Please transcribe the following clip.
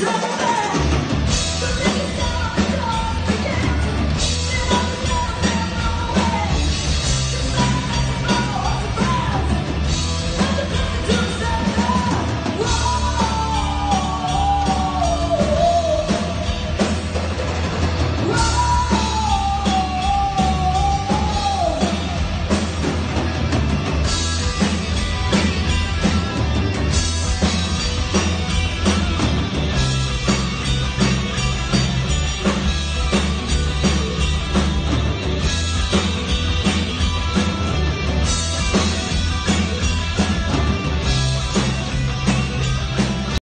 Drop